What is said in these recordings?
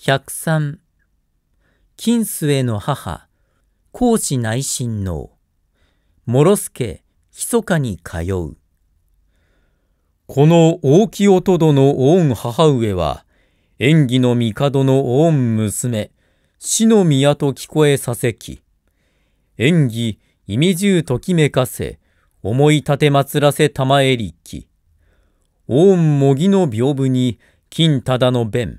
103金末の母孔子内親王。諸助密かに通う。この大木音殿の御母上は演技の帝の御娘死の宮と聞こえさせき。演技意味中ときめかせ思い立て祭らせたまえりき。御模擬の屏風に金忠の弁。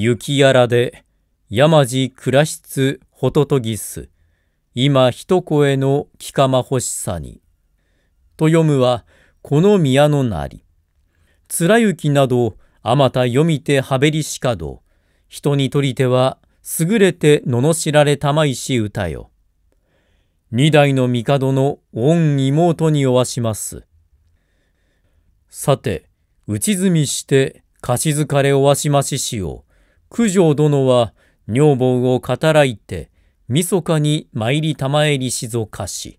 雪やらで山地倉室ほととぎす。今一声のきかま欲しさに。と読むはこの宮のなり。貫雪などあまた読みてはべりしかど。人にとりては優れて罵られたまいし歌よ。二代の帝の御妹におわします。さて内積みして貸し疲れおわしまししを九条殿は女房を語らいて、密かに参りたまえりしぞかし。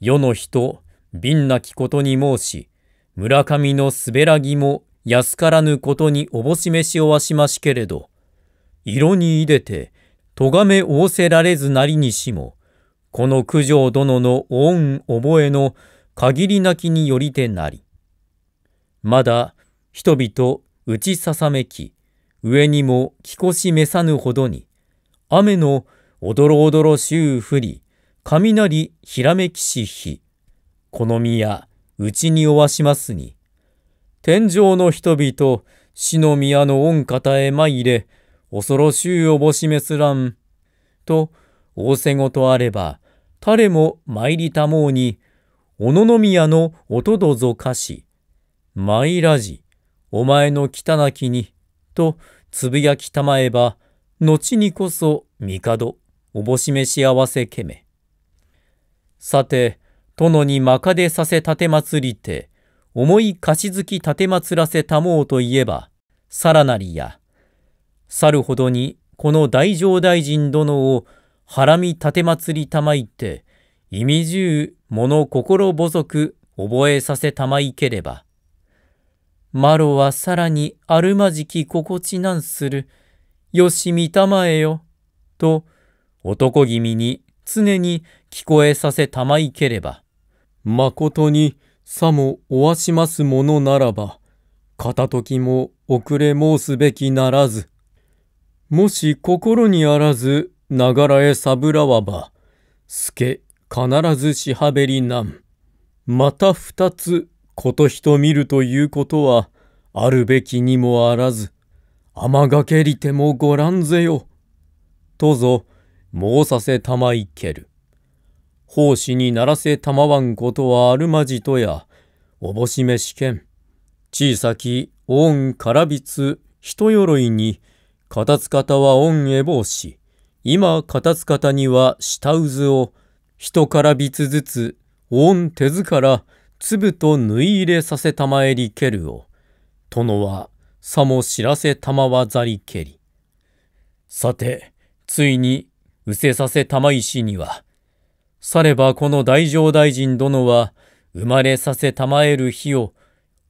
世の人、瓶なきことに申し、村上のすべらぎも安からぬことにおぼしめしおわしましけれど、色にいでて、とがめ仰せられずなりにしも、この九条殿の恩覚えの限りなきによりてなり。まだ人々打ちささめき、上にも木こしめさぬほどに、雨のおどろおどろしゅう降り、雷ひらめきし日、この宮、うちにおわしますに、天上の人々、死の宮の御方へ参れ、恐ろしゅうおぼしめすらん。と、仰せごとあれば、誰も参りたもうに、小野宮の音どぞかし、参らじ、お前の汚きに、とつぶやきたまえば、後にこそ帝、おぼしめし合わせけめ。さて、殿にまかでさせたてまつりて、思いかしづきたてまつらせたもうといえば、さらなりや、去るほどにこの大乗大臣殿をはらみたてまつりたまいて、意味中物心細く覚えさせたまいければ、マロはさらにあるまじき心地なんする。よし見たまえよ。と、男君に常に聞こえさせたまいければ。まことにさもおわしますものならば、片時も遅れ申すべきならず。もし心にあらず、ながらへさぶらわば、すけ必ずしはべりなん。また二つこと人見るということは、あるべきにもあらず、甘がけりてもご覧ぜよ。とぞ、申させたまいける。奉仕にならせたまわんことはあるまじとや、おぼしめしけん。小さき恩からびつ人鎧に、片つ方は恩え帽子。今片つ方には下渦を、人からびつずつ、恩手ずから粒と縫い入れさせたまえりけるを、殿はさも知らせたまわざりけり。さて、ついに、うせさせたまいしには、さればこの大乗大臣殿は、生まれさせたまえる日を、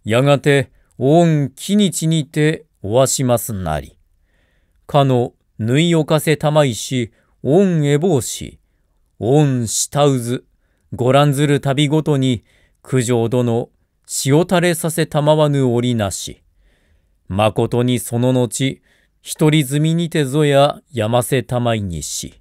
やがて、恩木日にておわしますなり。かの縫いおかせたまいし、恩えぼうし、恩下渦、ご覧ずる旅ごとに、九条殿、塩垂れさせたまわぬ折なし。まことにその後、一人積みにてぞややませたまいにし。